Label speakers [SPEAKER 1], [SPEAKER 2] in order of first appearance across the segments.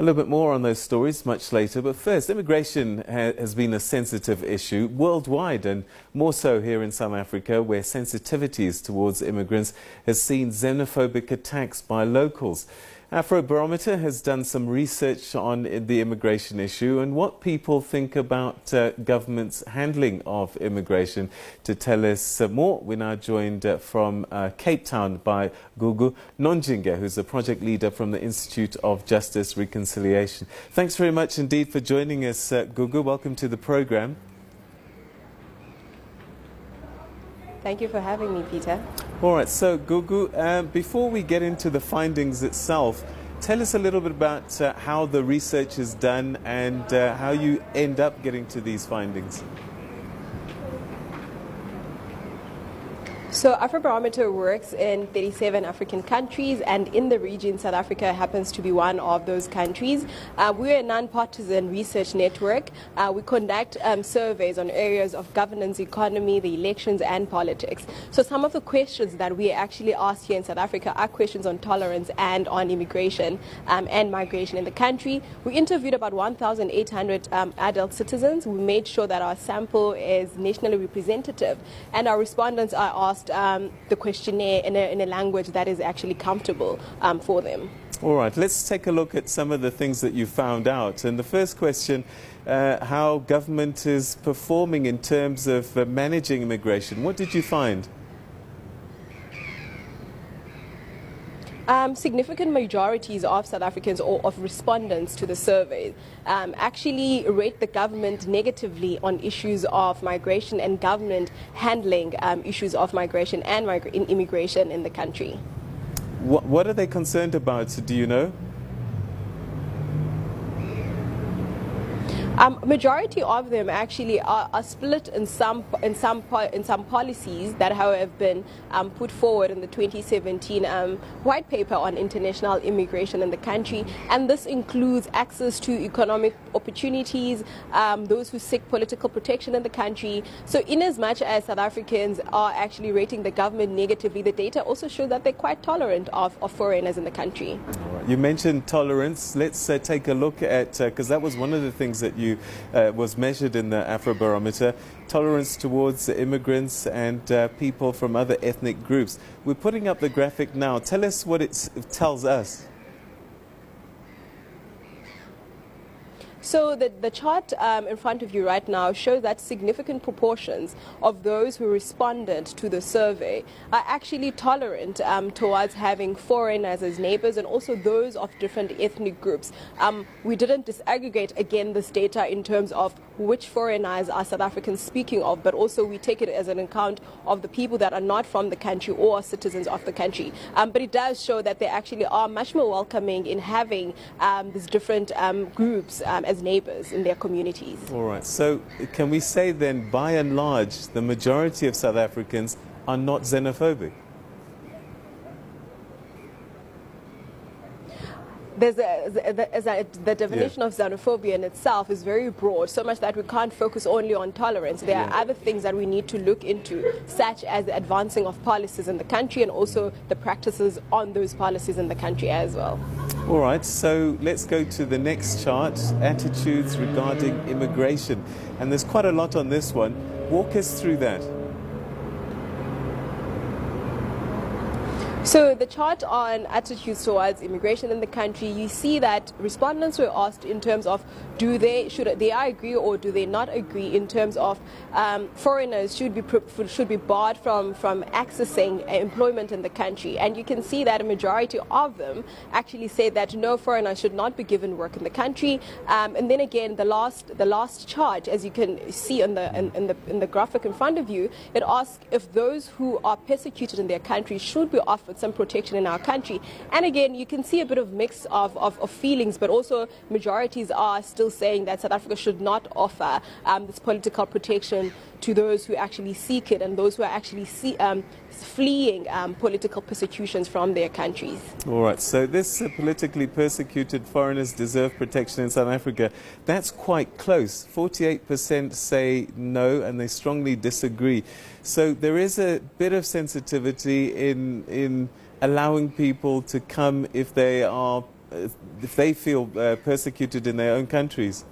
[SPEAKER 1] A little bit more on those stories much later, but first, immigration ha has been a sensitive issue worldwide and more so here in South Africa, where sensitivities towards immigrants has seen xenophobic attacks by locals. Afrobarometer has done some research on the immigration issue and what people think about uh, government's handling of immigration. To tell us more, we're now joined uh, from uh, Cape Town by Gugu Nonjinge, who's a project leader from the Institute of Justice Reconciliation. Thanks very much indeed for joining us, uh, Gugu. Welcome to the program.
[SPEAKER 2] Thank you for having me, Peter.
[SPEAKER 1] All right, so Gugu, uh, before we get into the findings itself, tell us a little bit about uh, how the research is done and uh, how you end up getting to these findings.
[SPEAKER 2] So Afrobarometer works in 37 African countries, and in the region, South Africa happens to be one of those countries. Uh, we're a non-partisan research network. Uh, we conduct um, surveys on areas of governance, economy, the elections, and politics. So some of the questions that we actually ask here in South Africa are questions on tolerance and on immigration um, and migration in the country. We interviewed about 1,800 um, adult citizens. We made sure that our sample is nationally representative, and our respondents are asked um, the questionnaire in a, in a, language that is actually comfortable um, for them.
[SPEAKER 1] All right, let's take a look at some of the things that you found out. And the first question, uh, how government is performing in terms of uh, managing immigration. What did you find?
[SPEAKER 2] Um, significant majorities of South Africans or of respondents to the survey um, actually rate the government negatively on issues of migration and government handling um, issues of migration and migra immigration in the country.
[SPEAKER 1] What, what are they concerned about? Do you know?
[SPEAKER 2] Um, majority of them actually are, are, split in some in some in some policies that have been um, put forward in the 2017 um, white paper on international immigration in the country, and this includes access to economic opportunities, um, those who seek political protection in the country. So, in as much as South Africans are actually rating the government negatively, the data also show that they're quite tolerant of, of foreigners in the country.
[SPEAKER 1] You mentioned tolerance. Let's uh, take a look at because uh, that was one of the things that you uh, was measured in the Afrobarometer, tolerance towards immigrants and uh, people from other ethnic groups. We're putting up the graphic now. Tell us what it tells us.
[SPEAKER 2] So the, the chart um, in front of you right now shows that significant proportions of those who responded to the survey are actually tolerant um, towards having foreigners as neighbors and also those of different ethnic groups. Um, we didn't disaggregate again this data in terms of which foreigners are South Africans speaking of, but also we take it as an account of the people that are not from the country or citizens of the country. Um, but it does show that they actually are much more welcoming in having um, these different um, groups as neighbors in their communities.
[SPEAKER 1] All right. So can we say then, by and large, the majority of South Africans are not xenophobic?
[SPEAKER 2] There's a, a, the definition yeah. of xenophobia in itself is very broad, so much that we can't focus only on tolerance. There yeah. are other things that we need to look into, such as the advancing of policies in the country and also the practices on those policies in the country as well.
[SPEAKER 1] All right, so let's go to the next chart attitudes regarding immigration. And there's quite a lot on this one. Walk us through that.
[SPEAKER 2] So the chart on attitudes towards immigration in the country, you see that respondents were asked in terms of do they should they agree or do they not agree in terms of um, foreigners should be should be barred from from accessing employment in the country, and you can see that a majority of them actually say that no foreigner should not be given work in the country. Um, and then again, the last the last chart, as you can see in the in, in the in the graphic in front of you, it asks if those who are persecuted in their country should be offered with some protection in our country. And again, you can see a bit of mix of, of, of feelings, but also majorities are still saying that South Africa should not offer um, this political protection to those who actually seek it and those who are actually see, um, fleeing um, political persecutions from their countries.
[SPEAKER 1] All right, so this uh, politically persecuted foreigners deserve protection in South Africa. That's quite close. 48% say no and they strongly disagree. So there is a bit of sensitivity in, in allowing people to come if they are if they feel uh, persecuted in their own countries?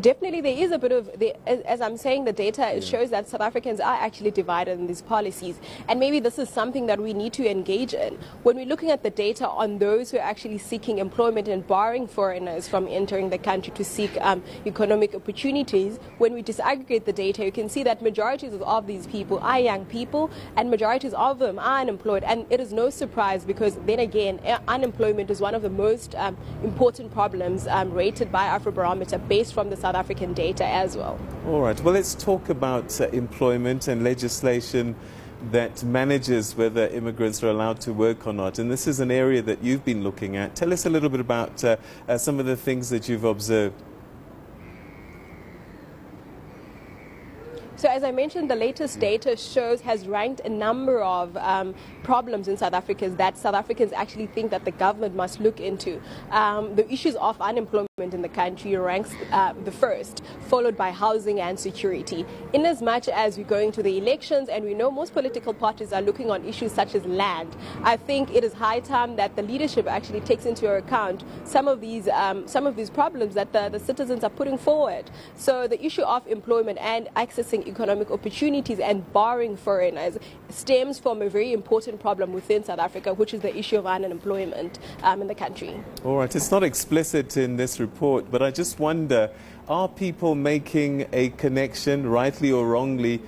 [SPEAKER 2] Definitely, there is a bit of, the, as I'm saying, the data yeah. shows that South Africans are actually divided in these policies. And maybe this is something that we need to engage in. When we're looking at the data on those who are actually seeking employment and barring foreigners from entering the country to seek um, economic opportunities, when we disaggregate the data, you can see that majorities of these people are young people and majorities of them are unemployed. And it is no surprise because then again, unemployment is one of the most um, important problems um, rated by Afrobarometer based from the South African data as well.
[SPEAKER 1] All right. Well, let's talk about uh, employment and legislation that manages whether immigrants are allowed to work or not. And this is an area that you've been looking at. Tell us a little bit about uh, uh, some of the things that you've observed.
[SPEAKER 2] So as I mentioned, the latest data shows has ranked a number of um, problems in South Africa that South Africans actually think that the government must look into. Um, the issues of unemployment in the country ranks uh, the first, followed by housing and security. In as much as we're going to the elections and we know most political parties are looking on issues such as land, I think it is high time that the leadership actually takes into account some of these um, some of these problems that the, the citizens are putting forward. So the issue of employment and accessing economic opportunities and barring foreigners stems from a very important problem within South Africa, which is the issue of unemployment um, in the country.
[SPEAKER 1] All right, it's not explicit in this report, but I just wonder are people making a connection, rightly or wrongly,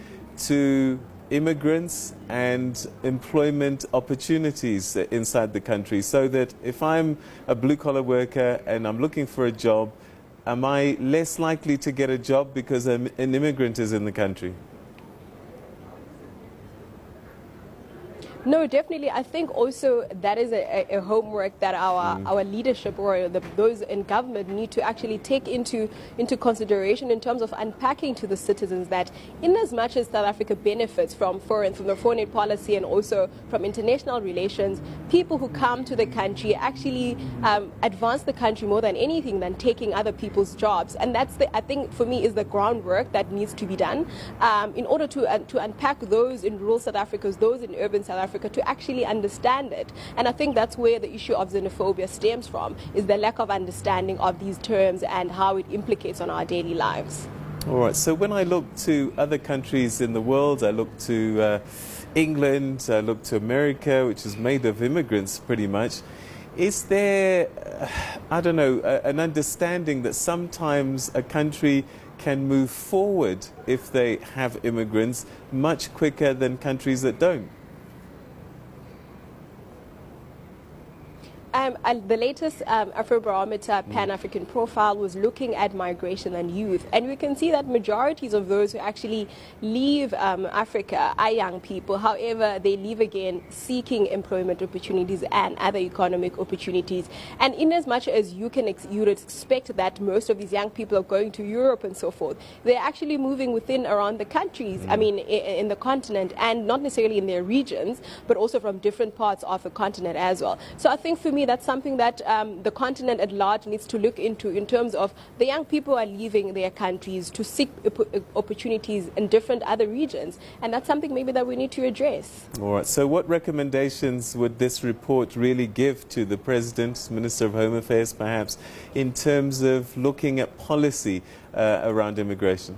[SPEAKER 1] to immigrants and employment opportunities inside the country so that if I'm a blue collar worker and I'm looking for a job, am I less likely to get a job because an immigrant is in the country?
[SPEAKER 2] No, definitely. I think also that is a, a homework that our mm. our leadership or the, those in government need to actually take into into consideration in terms of unpacking to the citizens that, in as much as South Africa benefits from foreign from the foreign aid policy and also from international relations, people who come to the country actually um, advance the country more than anything than taking other people's jobs, and that's the I think for me is the groundwork that needs to be done um, in order to uh, to unpack those in rural South Africa, those in urban South Africa Africa to actually understand it. And I think that's where the issue of xenophobia stems from, is the lack of understanding of these terms and how it implicates on our daily lives.
[SPEAKER 1] All right, so when I look to other countries in the world, I look to uh, England, I look to America, which is made of immigrants pretty much. Is there, uh, I don't know, an understanding that sometimes a country can move forward if they have immigrants much quicker than countries that don't?
[SPEAKER 2] time um, the latest um, Afrobarometer mm. Pan African profile was looking at migration and youth, and we can see that majorities of those who actually leave um, Africa are young people. However, they leave again seeking employment opportunities and other economic opportunities. And in as much as you can ex- you would expect that most of these young people are going to Europe and so forth, they're actually moving within around the countries. Mm. I mean, in, in the continent, and not necessarily in their regions, but also from different parts of the continent as well. So I think for me that's something that um, the continent at large needs to look into in terms of the young people are leaving their countries to seek opportunities in different other regions. And that's something maybe that we need to address.
[SPEAKER 1] All right. So, what recommendations would this report really give to the President, Minister of Home Affairs, perhaps, in terms of looking at policy uh, around immigration?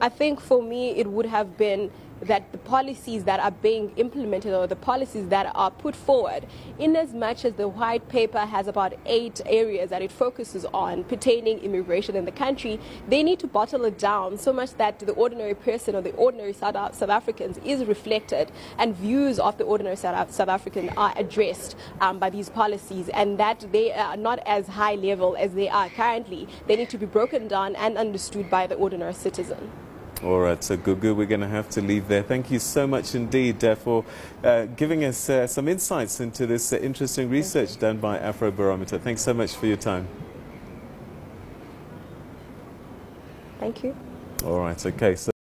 [SPEAKER 2] I think for me it would have been that the policies that are being implemented or the policies that are put forward, in as much as the white paper has about eight areas that it focuses on pertaining immigration in the country, they need to bottle it down so much that the ordinary person or the ordinary South, Africans is reflected and views of the ordinary South, South African are addressed um, by these policies and that they are not as high level as they are currently. They need to be broken down and understood by the ordinary citizen.
[SPEAKER 1] All right, so Gugu, we're going to have to leave there. Thank you so much indeed uh, for uh, giving us uh, some insights into this uh, interesting research done by Afrobarometer. Thanks so much for your time.
[SPEAKER 2] Thank you.
[SPEAKER 1] All right, okay. So